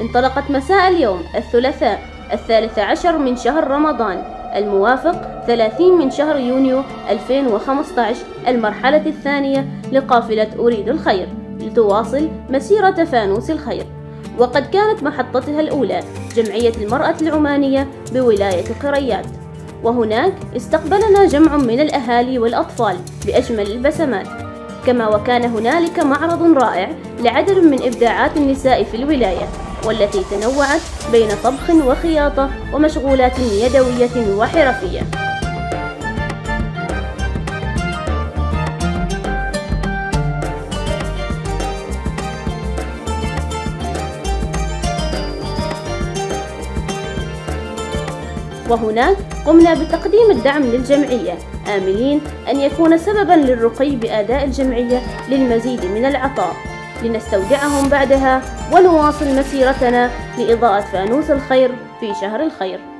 انطلقت مساء اليوم الثلاثاء الثالث عشر من شهر رمضان الموافق 30 من شهر يونيو 2015 المرحلة الثانية لقافلة أريد الخير لتواصل مسيرة فانوس الخير. وقد كانت محطتها الأولى جمعية المرأة العمانية بولاية قريات. وهناك استقبلنا جمع من الأهالي والأطفال بأجمل البسمات كما وكان هنالك معرض رائع لعدد من إبداعات النساء في الولاية. والتي تنوعت بين طبخ وخياطة ومشغولات يدوية وحرفية. وهناك قمنا بتقديم الدعم للجمعية آملين أن يكون سببا للرقي بأداء الجمعية للمزيد من العطاء. لنستودعهم بعدها ونواصل مسيرتنا لإضاءة فانوس الخير في شهر الخير.